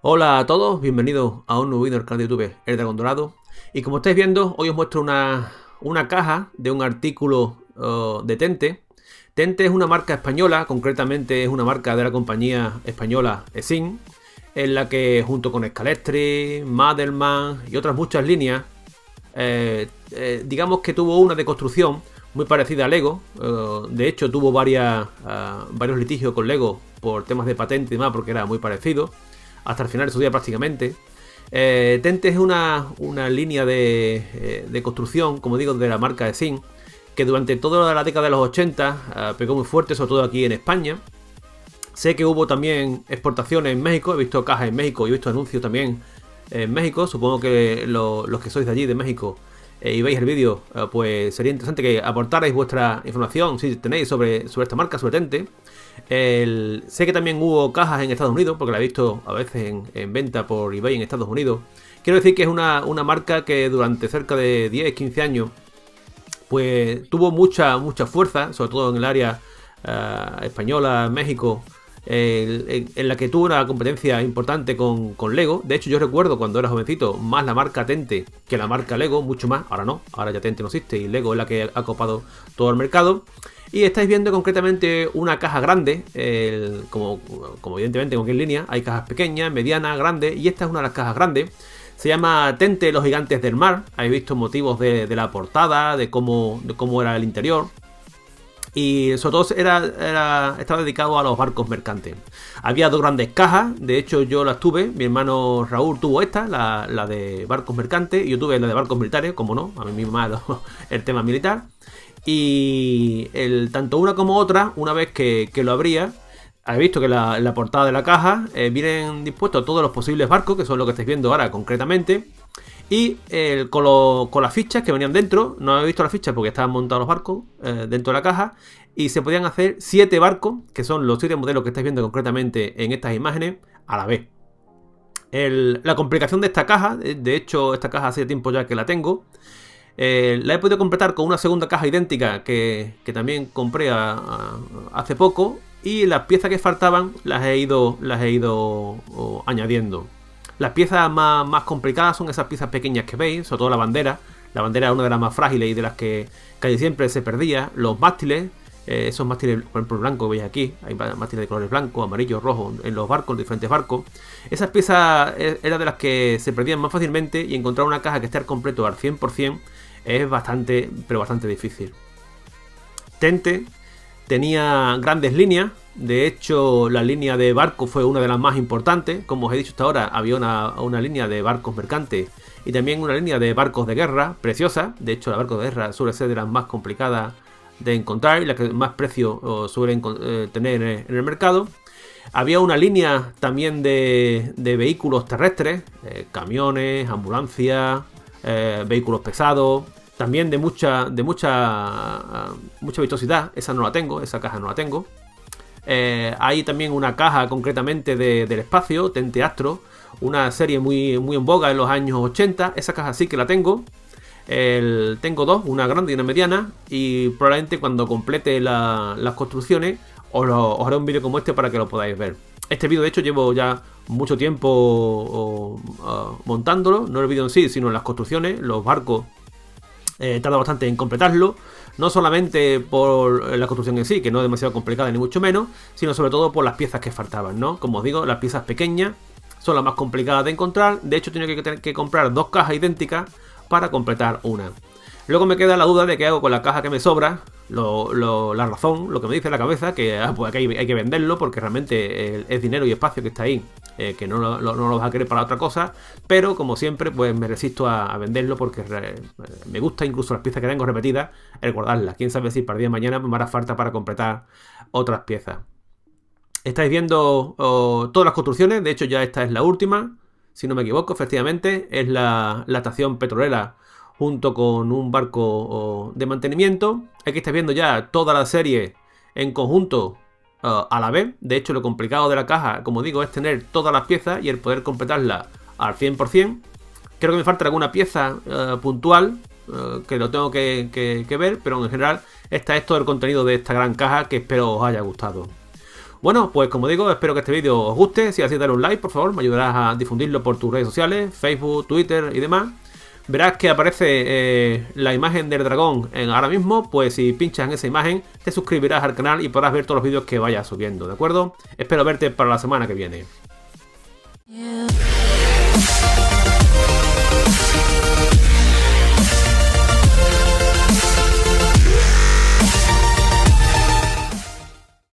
Hola a todos, bienvenidos a un nuevo vídeo del canal de YouTube El Dragón Dorado. Y como estáis viendo, hoy os muestro una, una caja de un artículo uh, de Tente. Tente es una marca española, concretamente es una marca de la compañía española Esin En la que junto con Scalestri, Madelman y otras muchas líneas eh, eh, Digamos que tuvo una de construcción muy parecida a Lego. Uh, De hecho tuvo uh, varios litigios con Lego por temas de patente y demás porque era muy parecido hasta el final de su día prácticamente. Eh, Tente es una, línea eh, de, construcción, como digo, de la marca de Zin, que durante toda la década de los 80 eh, pegó muy fuerte, sobre todo aquí en España. Sé que hubo también exportaciones en México, he visto cajas en México y he visto anuncios también en México. Supongo que los que sois de allí, de México, y veis el vídeo, pues sería interesante que aportarais vuestra información, si tenéis, sobre, sobre esta marca, sobre Tente sé que también hubo cajas en Estados Unidos, porque la he visto a veces en, venta por eBay en Estados Unidos. Quiero decir que es una, marca que durante cerca de 10-15 años pues tuvo mucha, mucha fuerza, sobre todo en el área eh, española, México, en, la que tuvo una competencia importante con, Lego. De hecho, yo recuerdo cuando era jovencito más la marca Tente que la marca Lego, mucho más. Ahora no, ahora ya Tente no existe y Lego es la que ha copado todo el mercado. Y estáis viendo concretamente una caja grande, como, evidentemente con qué línea, hay cajas pequeñas, medianas, grandes, y esta es una de las cajas grandes. Se llama Tente los gigantes del mar, habéis visto motivos de, la portada, de cómo era el interior. Y sobre todo era, estaba dedicado a los barcos mercantes. Había dos grandes cajas, de hecho yo las tuve, mi hermano Raúl tuvo esta, la, la de barcos mercantes, y yo tuve la de barcos militares, como no, a mí mi mamá el tema militar. Y tanto una como otra, una vez que, lo abría, habéis visto que la, la portada de la caja eh, vienen dispuestos todos los posibles barcos, que son lo que estáis viendo ahora concretamente. Y con, las fichas que venían dentro, no habéis visto las fichas porque estaban montados los barcos eh, dentro de la caja. Y se podían hacer 7 barcos, que son los 7 modelos que estáis viendo concretamente en estas imágenes, a la vez. la complicación de esta caja, de hecho esta caja hace tiempo ya que la tengo, eh, la he podido completar con una segunda caja idéntica que, también compré hace poco y las piezas que faltaban las he ido, las he ido añadiendo. Las piezas más, complicadas son esas piezas pequeñas que veis, sobre todo la bandera. La bandera es una de las más frágiles y de las que casi siempre se perdía. Los mástiles, eh, esos mástiles, por ejemplo, blanco que veis aquí, hay mástiles de colores blanco, amarillo, rojo en los barcos, en diferentes barcos. Esas piezas eh, eran de las que se perdían más fácilmente y encontrar una caja que esté al completo al 100% es bastante, pero bastante difícil. Tente tenía grandes líneas, de hecho la línea de barcos fue una de las más importantes, como os he dicho hasta ahora, había una, línea de barcos mercantes y también una línea de barcos de guerra preciosa, de hecho la barcos de guerra suele ser de las más complicadas de encontrar y la que más precio suelen eh, tener en el mercado. Había una línea también de, vehículos terrestres, eh, camiones, ambulancias, eh, vehículos pesados, también de mucha, de mucha, mucha vistosidad. Esa no la tengo, esa caja no la tengo. Eh, hay también una caja concretamente del espacio, Tente Astro, una serie muy, muy en boga en los años 80. Esa caja sí que la tengo. tengo dos, una grande y una mediana. Y probablemente cuando complete las construcciones os, haré un vídeo como este para que lo podáis ver. Este vídeo de hecho llevo ya mucho tiempo montándolo, no el vídeo en sí, sino las construcciones, los barcos eh, tarda bastante en completarlo, no solamente por la construcción en sí, que no es demasiado complicada ni mucho menos, sino sobre todo por las piezas que faltaban, ¿no? Como os digo, las piezas pequeñas son las más complicadas de encontrar, de hecho tengo que tener que comprar dos cajas idénticas para completar una. Luego me queda la duda de qué hago con la caja que me sobra, la razón, lo que me dice la cabeza, que, ah, pues hay, que venderlo porque realmente es dinero y espacio que está ahí, eh, que no lo, vas a querer para otra cosa, pero como siempre pues me resisto a, venderlo porque me gusta incluso las piezas que tengo repetidas, el guardarlas. Quién sabe si para día de mañana me hará falta para completar otras piezas. Estáis viendo todas las construcciones, de hecho ya esta es la última, si no me equivoco, efectivamente, es la estación petrolera junto con un barco de mantenimiento. Aquí estáis viendo ya toda la serie en conjunto uh, a la vez. De hecho, lo complicado de la caja, como digo, es tener todas las piezas y el poder completarla al 100%. Creo que me falta alguna pieza uh, puntual uh, que lo tengo que, ver, pero en general esta es todo el contenido de esta gran caja que espero os haya gustado. Bueno, pues como digo, espero que este vídeo os guste. Si así, dale un like, por favor, me ayudarás a difundirlo por tus redes sociales, Facebook, Twitter y demás. Verás que aparece eh, la imagen del dragón en ahora mismo, pues si pinchas en esa imagen te suscribirás al canal y podrás ver todos los vídeos que vaya subiendo, ¿de acuerdo? Espero verte para la semana que viene.